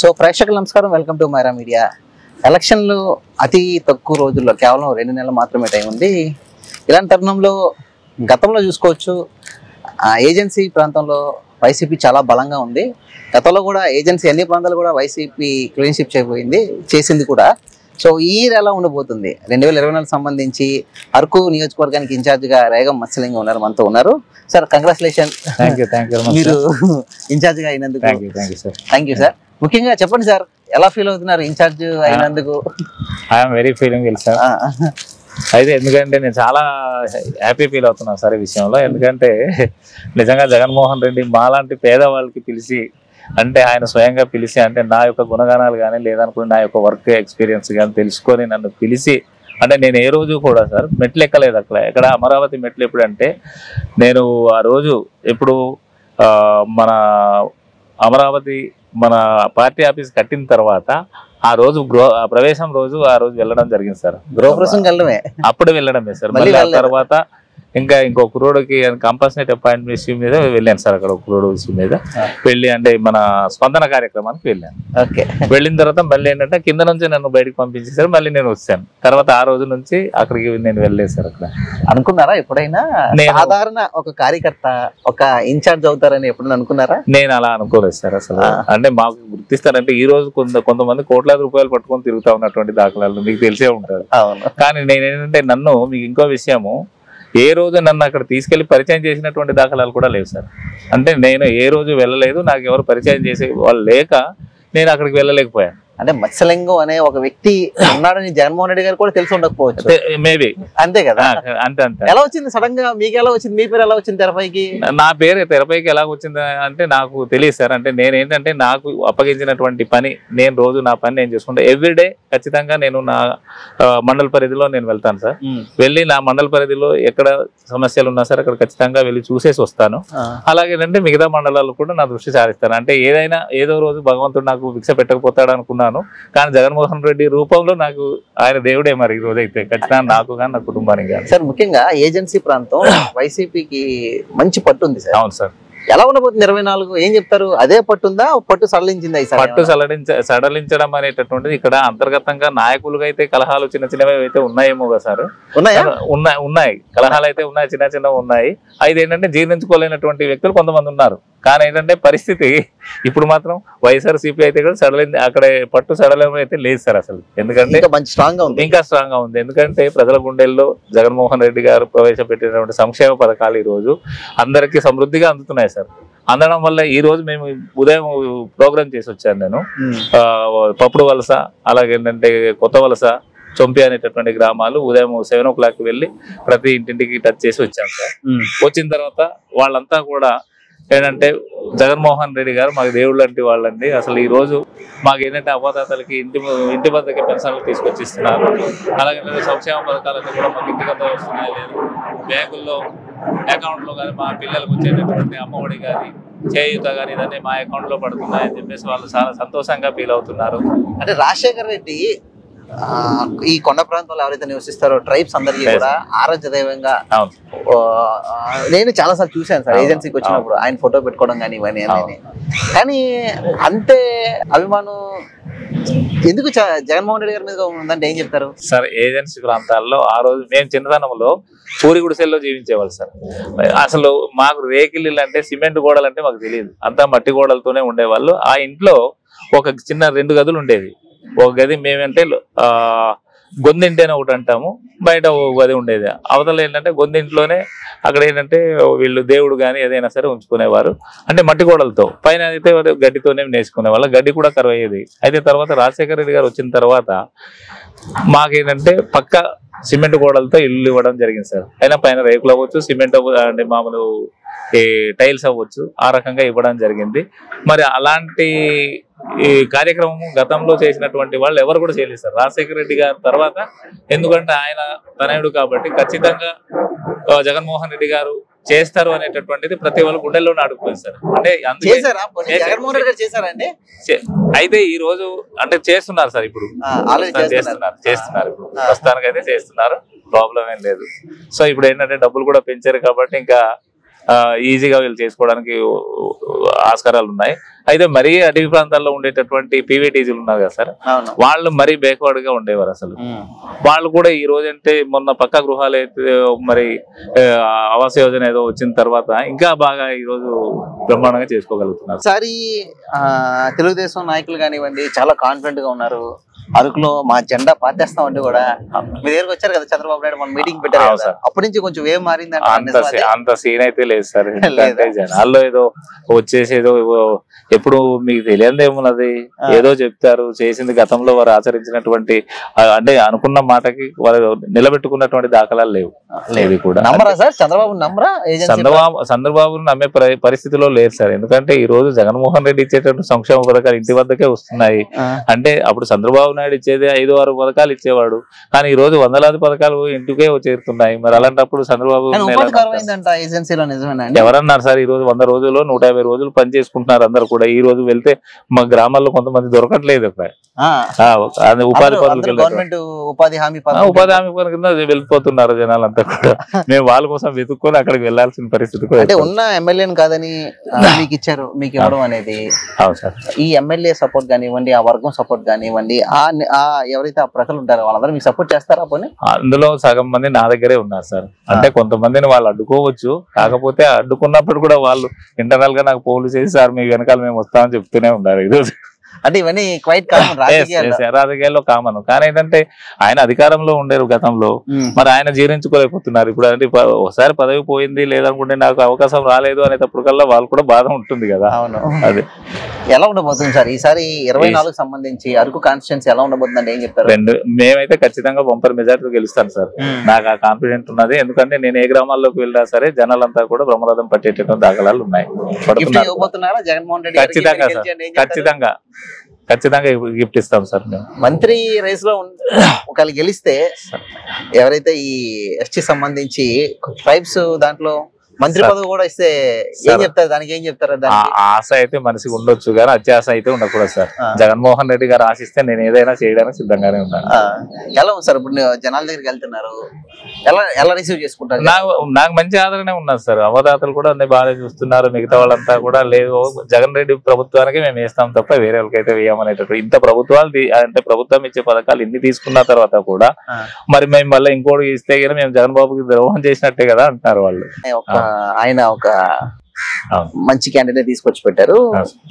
So ప్రేక్షకులు నమస్కారం. Welcome to Myra media. ఎలక్షన్లు అతి తక్కువ రోజుల్లో కేవలం రెండు నెలలు మాత్రమే టైం ఉంది. ఇలాంటి తరుణంలో గతంలో చూసుకోవచ్చు ఆ ఏజెన్సీ ప్రాంతంలో వైసీపీ చాలా బలంగా ఉంది. గతంలో కూడా ఏజెన్సీ అన్ని ప్రాంతాలు కూడా వైసీపీ క్లీన్షిప్ చేయబోయింది చేసింది కూడా. సో ఈ ఇయర్ ఎలా ఉండబోతుంది. రెండు వేల ఇరవై నాలుగు సంబంధించి అరకు నియోజకవర్గానికి ఇన్ఛార్జిగా రేగం మత్స్యలింగం ఉన్నారు మనతో ఉన్నారు. సార్ కంగ్రాచులేషన్ మీరు ఇన్ఛార్జిగా అయినందుకు థ్యాంక్ యూ సార్ ముఖ్యంగా చెప్పండి సార్ ఎలా ఫీల్ అవుతున్నారు ఇన్ఛార్జ్ అయినందుకు? ఐఎమ్ వెరీ ఫీలింగ్ సార్ అయితే ఎందుకంటే నేను చాలా హ్యాపీ ఫీల్ అవుతున్నాను సార్ ఈ విషయంలో. ఎందుకంటే నిజంగా జగన్మోహన్ రెడ్డి మాలాంటి పేదవాళ్ళకి పిలిచి అంటే ఆయన స్వయంగా పిలిచి అంటే నా యొక్క గుణగణాలు కానీ లేదనుకుంటే నా యొక్క వర్క్ ఎక్స్పీరియన్స్ కానీ తెలుసుకొని నన్ను పిలిచి అంటే నేను ఏ రోజు కూడా సార్ మెట్లు ఎక్కలేదు అక్కడ. ఎక్కడ అమరావతి మెట్లు ఎప్పుడంటే నేను ఆ రోజు ఎప్పుడు ఆ, మన అమరావతి మన పార్టీ ఆఫీస్ కట్టిన తర్వాత ఆ రోజు గృహ ఆ ప్రవేశం రోజు ఆ రోజు వెళ్ళడం జరిగింది సార్. గృహప్రవేశం వెళ్ళడమే. అప్పుడు వెళ్ళడమే సార్. మళ్ళీ. తర్వాత ఇంకా ఇంకో కురోడికి కంపల్సరీ అపాయింట్మెంట్ ఇష్యూ మీద వెళ్ళాను సార్ అక్కడ కురోడు ఇష్యూ మీద. వెళ్ళి అంటే మన స్పందన కార్యక్రమానికి వెళ్ళాను. ఓకే. వెళ్ళిన తర్వాత మళ్ళీ ఏంటంటే కింద నుంచి నన్ను బయటకు పంపించేసారు మళ్ళీ నేను వచ్చాను. తర్వాత ఆ రోజు నుంచి అక్కడికి నేను వెళ్ళలేదు సార్ అక్కడ. అనుకున్నారా ఎప్పుడైనా? సాధారణ ఒక కార్యకర్త ఒక ఇన్ఛార్జ్ అవుతారని ఎప్పుడైనా అనుకున్నారా? నేను అలా అనుకోలేదు సార్ అసలు. అంటే మాకు గుర్తిస్తారంటే ఈ రోజు కొంత కొంతమంది కోట్లాది రూపాయలు పట్టుకొని తిరుగుతా ఉన్నటువంటి దాఖలాలు మీకు తెలిసే ఉంటారు. కానీ నేను ఏంటంటే నన్ను మీకు ఇంకో విషయము ఏ రోజు నన్ను అక్కడ తీసుకెళ్ళి పరిచయం చేసినటువంటి దాఖలాలు కూడా లేవు సార్. అంటే నేను ఏ రోజు వెళ్ళలేదు నాకు ఎవరు పరిచయం చేసే వాళ్ళు లేక నేను అక్కడికి వెళ్ళలేకపోయాను. అంటే మత్స్యలింగం అనే ఒక వ్యక్తి ఉన్నాడని జగన్మోహన్ రెడ్డి గారు కూడా తెలిసి ఉండకపోవచ్చు. మేబీ. అంతే కదా? అంతే అంతే ఎలా వచ్చింది? సడన్గా మీకు ఎలా వచ్చింది? మీ పేరు ఎలా వచ్చింది తెరపైకి? నా పేరు తెరపైకి ఎలా వచ్చింది అంటే నాకు తెలియదు సార్. అంటే నేను ఏంటంటే నాకు అప్పగించినటువంటి పని నేను రోజు నా పని నేను చేసుకుంటా. ఎవ్రీడే ఖచ్చితంగా నేను నా మండల పరిధిలో నేను వెళ్తాను సార్. వెళ్ళి నా మండల పరిధిలో ఎక్కడ సమస్యలు ఉన్నా సరే అక్కడ ఖచ్చితంగా వెళ్ళి చూసేసి వస్తాను. అలాగేనంటే మిగతా మండలాలు కూడా నా దృష్టి సారిస్తాను. అంటే ఏదైనా ఏదో రోజు భగవంతుడు నాకు భిక్ష పెట్టకపోతాడు అనుకున్నాను కానీ జగన్మోహన్ రెడ్డి రూపంలో నాకు ఆయన దేవుడే మరి ఈ రోజు అయితే ఖచ్చితంగా నాకు కానీ నా కుటుంబానికి కానీ. సార్ ముఖ్యంగా ఏజెన్సీ ప్రాంతం వైసీపీకి మంచి పట్టు ఉంది సార్. అవును సార్. ఎలా ఉండబోతుంది ఇరవై నాలుగు? ఏం చెప్తారు? అదే పట్టుందా పట్టు సడలించిందా పట్టు సడలించ సడలించడం అనేటటువంటిది ఇక్కడ అంతర్గతంగా నాయకులుగా అయితే కలహాలు చిన్న చిన్నవి అయితే ఉన్నాయేమో కదా సార్. ఉన్నాయా? ఉన్నాయి ఉన్నాయి. కలహాలు అయితే ఉన్నాయి చిన్న చిన్నవి ఉన్నాయి. అయితే ఏంటంటే జీర్ణించుకోలేనటువంటి వ్యక్తులు కొంతమంది ఉన్నారు. కానీ ఏంటంటే పరిస్థితి ఇప్పుడు మాత్రం వైఎస్ఆర్ సిపి అయితే కూడా సడలింది. అక్కడ పట్టు సడలం అయితే లేదు సార్ అసలు. ఎందుకంటే ఇంకా మంచి స్ట్రాంగ్గా ఉంది. ఇంకా స్ట్రాంగ్గా ఉంది. ఎందుకంటే ప్రజల గుండెల్లో జగన్మోహన్ రెడ్డి గారు ప్రవేశపెట్టినటువంటి సంక్షేమ పథకాలు ఈ రోజు అందరికీ సమృద్ధిగా అందుతున్నాయి సార్. అందడం వల్ల ఈ రోజు మేము ఉదయం ప్రోగ్రామ్ చేసి వచ్చాను నేను. పప్పుడు వలస అలాగే ఏంటంటే కొత్త వలస చొంపి అనేటటువంటి గ్రామాలు ఉదయం సెవెన్ ఓ క్లాక్ వెళ్ళి ప్రతి ఇంటింటికి టచ్ చేసి వచ్చాం సార్. వచ్చిన తర్వాత వాళ్ళంతా కూడా ఏంటంటే జగన్మోహన్ రెడ్డి గారు మాకు దేవుడు లాంటి వాళ్ళండి. అసలు ఈ రోజు మాకు ఏంటంటే అవ్వదాతలకి ఇంటి ఇంటి వద్దకి పెన్షన్లు తీసుకొచ్చి ఇస్తున్నారు అలాగే సంక్షేమ పథకాలన్నీ కూడా మాకు ఇంటి వద్ద వస్తున్నాయి. లేదు బ్యాంకుల్లో అకౌంట్లో కానీ మా పిల్లలకు వచ్చేటటువంటి అమ్మఒడి కానీ చేయూత కానీ ఇదన్నీ మా అకౌంట్లో పడుతున్నాయని చెప్పేసి వాళ్ళు చాలా సంతోషంగా ఫీల్ అవుతున్నారు. అంటే రాజశేఖర్ రెడ్డి ఈ కొండ ప్రాంతంలో ఎవరైతే నివసిస్తారో ట్రైబ్స్ అందరికీ. కూడా ఆరాధ్య దైవంగా అవును ఆ, నేను చాలా సార్లు చూశాను సార్. ఏజెన్సీకి వచ్చినప్పుడు ఆయన ఫోటో పెట్టుకోవడం కానీ ఇవన్నీ కానీ అంతే అభిమానం ఎందుకు జగన్మోహన్ రెడ్డి గారి మీద ఉందంటే ఏం చెప్తారు? సార్ ఏజెన్సీ ప్రాంతాల్లో ఆ రోజు మేము చిన్నతనంలో పూరి గుడిసెల్లో జీవించేవాళ్ళు సార్. అసలు మాకు రేకిళ్ళు అంటే సిమెంట్ గోడలు అంటే మాకు తెలియదు. అంతా మట్టి గోడలతోనే ఉండేవాళ్ళు. ఆ ఇంట్లో ఒక చిన్న రెండు గదులు ఉండేవి. ఒక గది మేమంటే ఆ గొందింటి అని ఒకటి అంటాము. బయట ఒక గది ఉండేది. అవతల ఏంటంటే గొందింట్లోనే అక్కడ ఏంటంటే వీళ్ళు దేవుడు కానీ ఏదైనా సరే ఉంచుకునేవారు. అంటే మట్టి గోడలతో. పైన అయితే గడ్డితోనే నేసుకునే వాళ్ళ. గడ్డి కూడా కరువు అయ్యేది. అయితే తర్వాత రాజశేఖర రెడ్డి గారు వచ్చిన తర్వాత మాకేంటంటే పక్క సిమెంట్ గోడలతో ఇల్లు ఇవ్వడం జరిగింది సార్. అయినా పైన రేకులు అవ్వచ్చు సిమెంట్ అవ్వ అంటే మామూలు ఈ టైల్స్ అవ్వచ్చు ఆ రకంగా ఇవ్వడం జరిగింది. మరి అలాంటి ఈ కార్యక్రమం గతంలో చేసినటువంటి వాళ్ళు ఎవరు కూడా చేయలేదు సార్. రాజశేఖర రెడ్డి గారి తర్వాత ఎందుకంటే ఆయన తనయుడు కాబట్టి ఖచ్చితంగా జగన్మోహన్ రెడ్డి గారు చేస్తారు అనేటటువంటిది ప్రతి వాళ్ళ గుండెల్లో అడుగుతుంది సార్. అంటే అందుకే అయితే ఈ రోజు అంటే చేస్తున్నారు సార్ ఇప్పుడు. చేస్తున్నారు. చేస్తున్నారు ఇప్పుడు. ప్రస్తుతానికి అయితే చేస్తున్నారు ప్రాబ్లం ఏం లేదు. సో ఇప్పుడు ఏంటంటే డబ్బులు కూడా పెంచారు కాబట్టి ఇంకా ఈజీగా వీళ్ళు చేసుకోవడానికి ఆస్కారాలు ఉన్నాయి. అయితే మరీ అటవీ ప్రాంతాల్లో ఉండేటటువంటి పీవీటీజీలు ఉన్నారు కదా సార్? వాళ్ళు మరీ బ్యాక్వర్డ్గా ఉండేవారు అసలు. వాళ్ళు కూడా ఈ రోజు అంటే మొన్న పక్క గృహాలు అయితే మరి ఆవాస్ యోజన ఏదో వచ్చిన తర్వాత ఇంకా బాగా ఈ రోజు బ్రహ్మాండంగా చేసుకోగలుగుతున్నారు. ఆ, తెలుగుదేశం నాయకులు కానివ్వండి చాలా కాన్ఫిడెంట్గా ఉన్నారు. అరకులో మా జెండా పాతేస్తామంటే కూడా మీ దగ్గరకు వచ్చారు కదా చంద్రబాబు నాయుడు మన మీటింగ్ పెట్టారు సార్. అప్పటి నుంచి కొంచెం ఏం మారిందంటే అంత సీన్ అయితే లేదు సార్. జనాల్లో ఏదో వచ్చేసి ఏదో ఏవో ఎప్పుడు మీకు తెలియదు ఏమున్నది. ఏదో చెప్తారు. చేసింది గతంలో వారు ఆచరించినటువంటి అంటే అనుకున్న మాటకి వారు నిలబెట్టుకున్నటువంటి దాఖలాలు లేవు. లేవి కూడా. నమ్మరా సార్? చంద్రబాబు నమ్మరా చంద్రబాబు చంద్రబాబు నమ్మే పరి- పరిస్థితిలో లేరు సార్. ఎందుకంటే ఈ రోజు జగన్మోహన్ రెడ్డి ఇచ్చేటటువంటి సంక్షేమ పథకాలు ఇంటి వద్దకే వస్తున్నాయి. అంటే అప్పుడు చంద్రబాబు నాయుడు ఇచ్చేది ఐదు ఆరు పథకాలు ఇచ్చేవాడు. కానీ ఈ రోజు వందలాది పథకాలు ఇంటికే చేరుతున్నాయి. మరి అలాంటప్పుడు చంద్రబాబు ఎవరన్నారు సార్ ఈ రోజు వంద రోజుల్లో నూట యాభై రోజులు పని చేసుకుంటున్నారు అందరు కూడా. ఈ రోజు వెళ్తే మా గ్రామాల్లో కొంతమంది దొరకట్లేదు ఉపాధి ఉపాధి హామీ ఉపాధి హామీ పని కింద వెళ్ళిపోతున్నారు జనాలంతా కూడా. మేము వాళ్ళ కోసం వెతుక్కొని అక్కడికి వెళ్ళాల్సిన పరిస్థితి అంటే. ఉన్న ఎమ్మెల్యేని కాదని మీకు ఇచ్చారు మీకు ఇవ్వడం అనేది. ఈ ఎమ్మెల్యే సపోర్ట్ కానివ్వండి ఆ వర్గం సపోర్ట్ కానివ్వండి ఆ ఎవరైతే ఆ ప్రజలు ఉంటారో వాళ్ళందరూ మీకు సపోర్ట్ చేస్తారా పోనీ? అందులో సగం మంది నా దగ్గరే ఉన్నారు సార్. అంటే కొంతమందిని వాళ్ళు అడ్డుకోవచ్చు. కాకపోతే అడ్డుకున్నప్పుడు కూడా వాళ్ళు ఇంటర్నల్గా నాకు పోలు చేసి సార్ మీ వెనకాల మేము వస్తామని చెప్తూనే ఉన్నారు ఈరోజు. అంటే ఇవన్నీ క్వైట్ కామన్ రాజకీయాల్లో. కామన్ కానీ ఏంటంటే ఆయన అధికారంలో ఉండేరు గతంలో. ఉమ్. మరి ఆయన జీర్ణించుకోలేకపోతున్నారు. ఇప్పుడు అంటే ఒకసారి పదవి పోయింది లేదనుకుంటే నాకు అవకాశం రాలేదు అనేటప్పుడు కల్లా వాళ్ళు కూడా బాధ ఉంటుంది కదా. అవును. అదే. ఎలా ఉండబోతుంది సార్? ఈసారి ఇరవై నాలుగు సంబంధించి అరకు కాన్స్టిట్యున్సీ ఎలా ఉండబోతుంది అంటే ఏం చెప్తారు రెండు మేమైతే ఖచ్చితంగా బంపర్ మెజార్టీ గెలుస్తాను సార్. నాకు ఆ కాన్ఫిడెంట్ ఉన్నది. ఎందుకంటే నేను ఏ గ్రామాల్లోకి వెళ్ళినా సరే జనాలంతా కూడా బ్రహ్మరథం పట్టేటటువంటి దాఖలాలు ఉన్నాయి? ఖచ్చితంగా సార్? ఖచ్చితంగా. ఖచ్చితంగా గిఫ్ట్ ఇస్తాం సార్ మేము. మంత్రి రేస్లో ఒకవేళ గెలిస్తే ఎవరైతే ఈ ఎస్టీ సంబంధించి ట్రైబ్స్ దాంట్లో మంత్రి. పదవి కూడా ఇస్తే ఏం. చెప్తారు? దానికి ఏం చెప్తారు ఆశ అయితే మనిషికి ఉండొచ్చు కానీ అత్యాశ అయితే ఉండకూడదు సార్. జగన్మోహన్ రెడ్డి గారు ఆశిస్తే నేను ఏదైనా చేయడానికి సిద్ధంగానే ఉన్నాను. ఎలా ఉంది సార్ ఇప్పుడు జనాల దగ్గరికి వెళ్తున్నారు? ఎలా ఎలా రిసీవ్ చేసుకుంటారు? నాకు నాకు మంచి ఆదరణ ఉన్నది సార్. అవదాతలు కూడా అన్ని బాగా చూస్తున్నారు. మిగతా వాళ్ళంతా కూడా లేదు. జగన్ రెడ్డి ప్రభుత్వానికి మేము వేస్తాం తప్ప వేరే వాళ్ళకైతే వేయమనేటట్టు. ఇంత ప్రభుత్వాలు అంటే ప్రభుత్వం ఇచ్చే పథకాలు ఇన్ని తీసుకున్న తర్వాత కూడా. మరి మేము మళ్ళీ ఇంకోటి ఇస్తే కదా మేము జగన్ బాబుకి ద్రోహం చేసినట్టే కదా అంటున్నారు వాళ్ళు. ఆయన ఒక. మంచి క్యాండిడేట్ తీసుకొచ్చి పెట్టారు.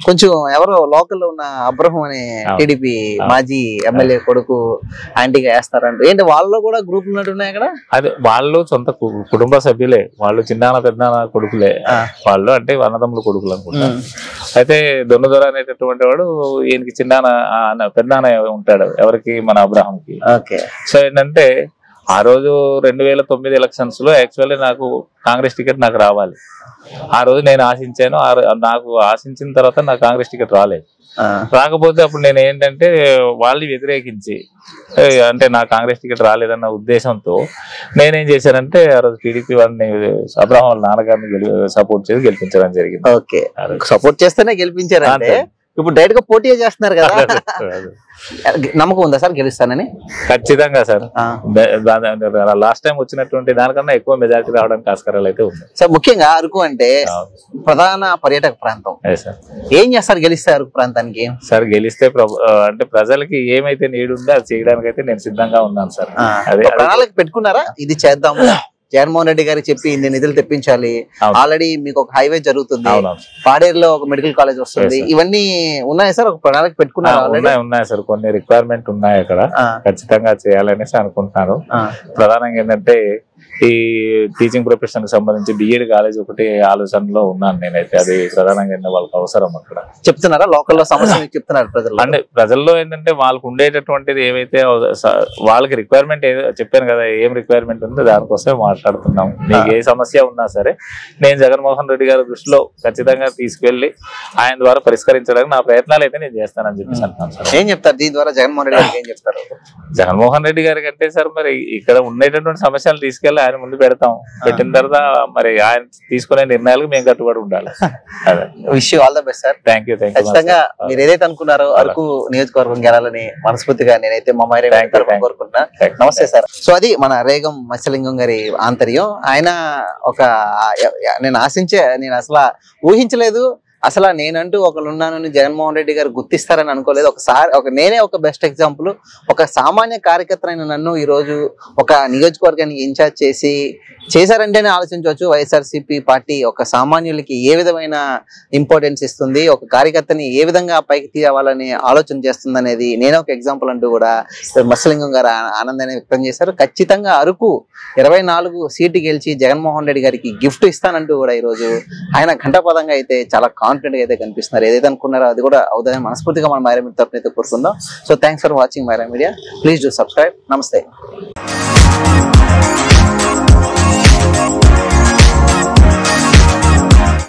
కొంచెం ఎవరో లోకల్లో ఉన్న అబ్రహం అనే. టీడీపీ. మాజీ ఎమ్మెల్యే కొడుకు ఆంటీగా వేస్తారంట ఏంటి వాళ్ళలో కూడా గ్రూప్ ఉన్నట్టున్నాయి అక్కడ అదే వాళ్ళు సొంత కుటుంబ సభ్యులే వాళ్ళు చిన్నాన్న పెద్దనాన్న కొడుకులే. వాళ్ళు అంటే అన్నదమ్ముల కొడుకులు అనుకుంటా అయితే దొన్నదొర అనేటటువంటి వాడు ఈయనకి అన్న- పెద్దనాన్న ఉంటాడు ఎవరికి మన అబ్రహాంకి ఓకే సో ఏంటంటే ఆ రోజు రెండు వేల తొమ్మిది ఎలక్షన్స్లో యాక్చువల్లీ నాకు కాంగ్రెస్ టికెట్ నాకు రావాలి. ఆ రోజు నేను ఆశించాను నాకు ఆశించిన తర్వాత నాకు కాంగ్రెస్ టికెట్ రాలేదు. రాకపోతే అప్పుడు నేను ఏంటంటే వాళ్ళని వ్యతిరేకించి అంటే నా కాంగ్రెస్ టికెట్ రాలేదన్న ఉద్దేశంతో నేనేం చేశానంటే ఆ రోజు టీడీపీ వాళ్ళని అబ్రహం వాళ్ళ నాన్నగారిని సపోర్ట్ చేసి గెలిపించడం జరిగింది. సపోర్ట్ చేస్తేనే గెలిపించారంటే అంతే. ఇప్పుడు డైరెక్ట్గా పోటీ చేస్తున్నారు కదా. నమ్మకం ఉందా సార్ గెలుస్తానని? ఖచ్చితంగా సార్. లాస్ట్ టైం వచ్చినటువంటి దానికన్నా ఎక్కువ మెజారిటీ రావడానికి ఆస్కారాలు అయితే ఉన్నాయి. సార్ ముఖ్యంగా అరకు అంటే ప్రధాన పర్యాటక ప్రాంతం. ఏం చేస్తారు గెలిస్తే అరకు ప్రాంతానికి? సార్ గెలిస్తే అంటే ప్రజలకి ఏమైతే నీడు ఉందో అది చేయడానికి అయితే నేను సిద్ధంగా ఉన్నాను సార్. అదే ప్రణాళిక పెట్టుకున్నారా? ఇది చేద్దాం జగన్మోహన్ రెడ్డి గారికి చెప్పి ఇన్ని నిధులు తెప్పించాలి. ఆల్రెడీ మీకు ఒక హైవే జరుగుతుంది. పాడేరులో ఒక మెడికల్ కాలేజ్ వస్తుంది. ఇవన్నీ ఉన్నాయి సార్? ఒక ప్రణాళిక పెట్టుకున్నారు ఉన్నాయి సార్. కొన్ని రిక్వైర్మెంట్ ఉన్నాయి అక్కడ. ఖచ్చితంగా చేయాలనేసి అనుకుంటున్నాను ప్రధానంగా ఏంటంటే ఈ టీచింగ్ ప్రొఫెషన్కి సంబంధించి బిఎడ్ కాలేజ్ ఒకటి ఆలోచనలో ఉన్నాను నేనైతే. అది ప్రధానంగా వాళ్ళకి అవసరం అక్కడ. చెప్తున్నారా? లోకల్లో సమస్య చెప్తున్నారు ప్రజలు అంటే ప్రజల్లో ఏంటంటే వాళ్ళకు ఉండేటటువంటిది ఏవైతే స- వాళ్ళకి రిక్వైర్మెంట్ ఏదో చెప్పాను కదా ఏం రిక్వైర్మెంట్ ఉందో దానికోసమే మాట్లాడుతున్నాం. మీకు ఏ సమస్య ఉన్నా సరే నేను జగన్మోహన్ రెడ్డి గారి దృష్టిలో ఖచ్చితంగా తీసుకెళ్ళి ఆయన ద్వారా పరిష్కరించడానికి నా ప్రయత్నాలు అయితే నేను చేస్తానని చెప్పేసి అంటున్నాను సార్. ఏం చెప్తారు? దీని ద్వారా జగన్మోహన్ రెడ్డి గారికి ఏం చెప్తారు? జగన్మోహన్ రెడ్డి గారి కంటే సార్ మరి ఇక్కడ ఉండేటటువంటి సమస్యలు తీసుకెళ్ళి ఆయన ముందు పెడతాం. పెట్టిన తర్వాత మరి ఆయన తీసుకునే నిర్ణయాలకు మేము కట్టుబడి ఉండాలి. అదే. Wish all the best sir thank you thank ఖచ్చితంగా మీరు ఏదైతే అనుకున్నారో అరకు నియోజకవర్గం గెలాలని మనస్ఫూర్తిగా నేనైతే మా. కోరుకుంటున్నా. నమస్తే సార్ సో అది మన రేగం మత్స్యలింగం గారి ఆంతర్యం. ఆయన ఒక నేను ఆశించే నేను అసలు ఊహించలేదు. అసలు నేనంటూ ఒకళ్ళు ఉన్నానని జగన్మోహన్ రెడ్డి గారు గుర్తిస్తారని అనుకోలేదు. ఒకసారి ఒక నేనే ఒక బెస్ట్ ఎగ్జాంపుల్ ఒక సామాన్య కార్యకర్తనైన నన్ను ఈ రోజు ఒక నియోజకవర్గాన్ని ఇన్ఛార్జ్ చేసి చేశారంటేనే ఆలోచించవచ్చు. వైఎస్ఆర్సీపీ పార్టీ ఒక సామాన్యులకి ఏ విధమైన ఇంపార్టెన్స్ ఇస్తుంది? ఒక కార్యకర్తని ఏ విధంగా పైకి తీయవాలని ఆలోచన చేస్తుంది అనేది నేనే ఒక ఎగ్జాంపుల్ అంటూ కూడా మత్స్యలింగం గారు ఆనందాన్ని వ్యక్తం చేశారు. ఖచ్చితంగా అరకు ఇరవై నాలుగు సీటు గెలిచి జగన్మోహన్ రెడ్డి గారికి గిఫ్ట్ ఇస్తానంటూ కూడా ఈరోజు ఆయన ఘంటపదంగా అయితే చాలా కాన్ఫిడెంట్ అయితే కనిపిస్తున్నారు. ఏదైతే అనుకున్నారో అది కూడా అవుతుందని మనస్ఫూర్తిగా మనం మైరా మీడియా తరఫున అయితే కోరుకుందాం. So thanks for watching Myra media. Please do subscribe నమస్తే.